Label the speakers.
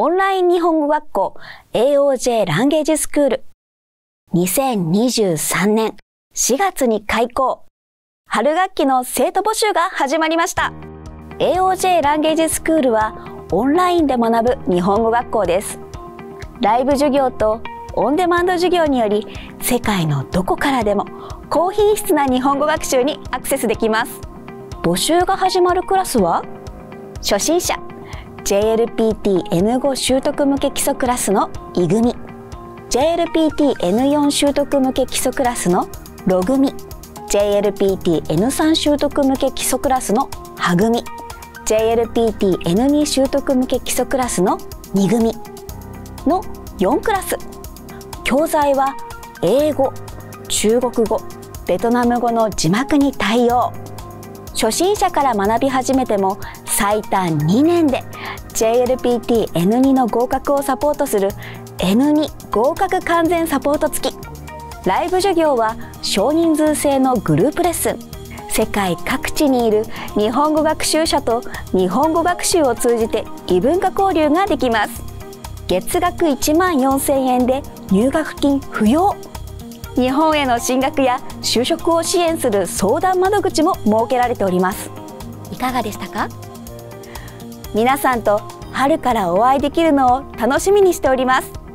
Speaker 1: オンライン日本語学校 AOJ ランゲージスクール。2023年4月に開校。春学期の生徒募集が始まりました。AOJ ランゲージスクールはオンラインで学ぶ日本語学校です。ライブ授業とオンデマンド授業により世界のどこからでも高品質な日本語学習にアクセスできます。募集が始まるクラスは初心者 JLPT-N5 習得向け基礎クラスのい組 JLPT-N4 習得向け基礎クラスのロ組 JLPT-N3 習得向け基礎クラスのは組 JLPT-N2 習得向け基礎クラスの2組の4クラス。教材は英語中国語ベトナム語の字幕に対応。初心者から学び始めても最短2年で JLPT-N2 の合格をサポートする N2 合格完全サポート付き。ライブ授業は少人数制のグループレッスン。世界各地にいる日本語学習者と日本語学習を通じて異文化交流ができます。月額1万4000円で入学金不要。日本への進学や就職を支援する相談窓口も設けられております。いかがでしたか？皆さんと春からお会いできるのを楽しみにしております。